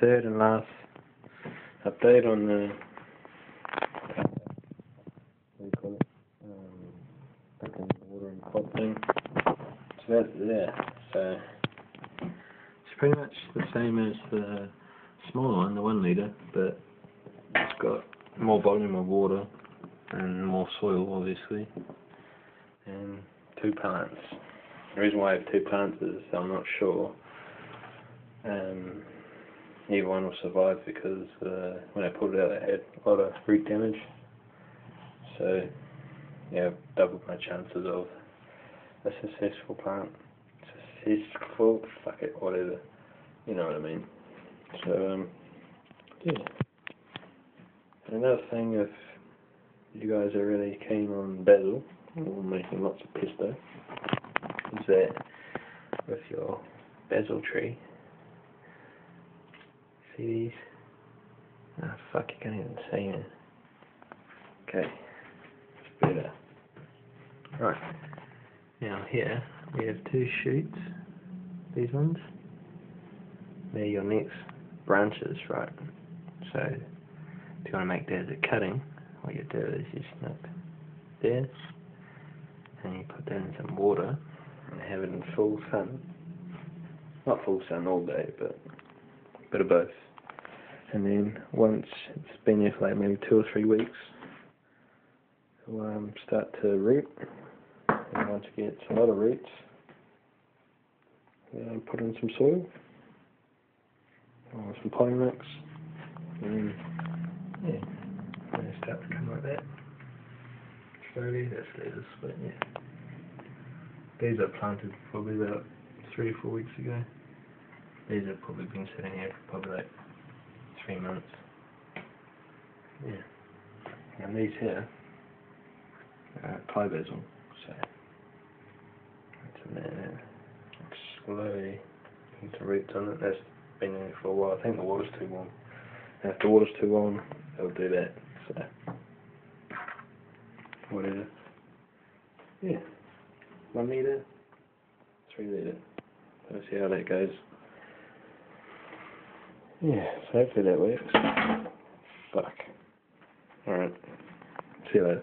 third and last update on the what do you call it? Um, fucking watering pot thing. It's about there. So it's pretty much the same as the smaller one, the one liter, but it's got more volume of water and more soil, obviously, and two plants. The reason why I have two plants is I'm not sure. Um, either one will survive because uh, when I pulled it out, it had a lot of root damage. So, yeah, I've doubled my chances of a successful plant. Successful, fuck it, whatever. You know what I mean. So, um, yeah. Another thing, if you guys are really keen on basil, or making lots of pesto, is that with your basil tree, see these? Ah, fuck, you can't even see it. Okay, it's better. Right, now here we have two shoots, these ones. They're your next branches, right? So, if you want to make that as a cutting, what you do is you snip there, and you put that in some water, and have it in full sun. Not full sun all day, but bit of both. And then once it's been there for like maybe two or three weeks, it'll um, start to root. And once it gets a lot of roots, then put in some soil, or some potting mix, and then yeah, and they start to come like that. Slowly, that's lettuce, but yeah. These are planted probably about three or four weeks ago. These have probably been sitting here for probably like three months. Yeah. And these here uh, are Thai basil, so that's in there. Slowly into roots on it. That's been in there for a while. I think the water's too warm. And if the water's too warm, it'll do that. So whatever. Yeah. One litre, three litre. Let's see how that goes. Yeah, so hopefully that works. Fuck. Alright. See you later.